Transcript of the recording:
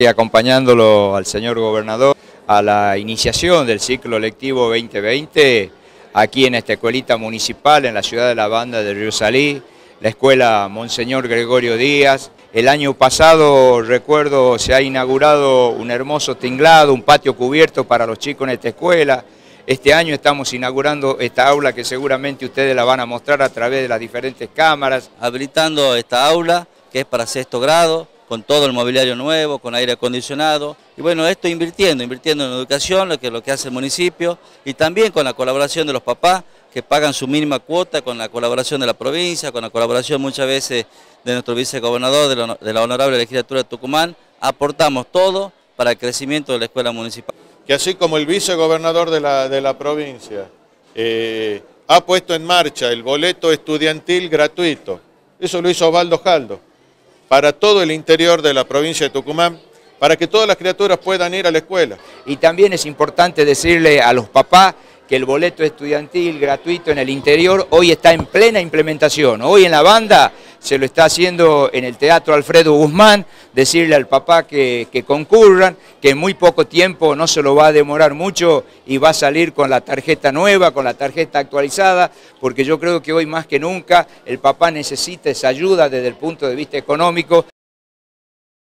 y acompañándolo al señor gobernador a la iniciación del ciclo lectivo 2020 aquí en esta escuelita municipal en la ciudad de la banda de Río Salí, la escuela Monseñor Gregorio Díaz. El año pasado, recuerdo, se ha inaugurado un hermoso tinglado, un patio cubierto para los chicos en esta escuela. Este año estamos inaugurando esta aula que seguramente ustedes la van a mostrar a través de las diferentes cámaras. Habilitando esta aula que es para sexto grado, con todo el mobiliario nuevo, con aire acondicionado. Y bueno, esto invirtiendo, invirtiendo en educación, lo que, lo que hace el municipio, y también con la colaboración de los papás, que pagan su mínima cuota, con la colaboración de la provincia, con la colaboración muchas veces de nuestro vicegobernador, de la, honorable legislatura de Tucumán, aportamos todo para el crecimiento de la escuela municipal. Que así como el vicegobernador de la, de la provincia eh, ha puesto en marcha el boleto estudiantil gratuito, eso lo hizo Osvaldo Jaldo, para todo el interior de la provincia de Tucumán, para que todas las criaturas puedan ir a la escuela. Y también es importante decirle a los papás que el boleto estudiantil gratuito en el interior hoy está en plena implementación. Hoy en la banda se lo está haciendo en el Teatro Alfredo Guzmán, decirle al papá que, que, concurran, que en muy poco tiempo no se lo va a demorar mucho y va a salir con la tarjeta nueva, con la tarjeta actualizada, porque yo creo que hoy más que nunca el papá necesita esa ayuda desde el punto de vista económico.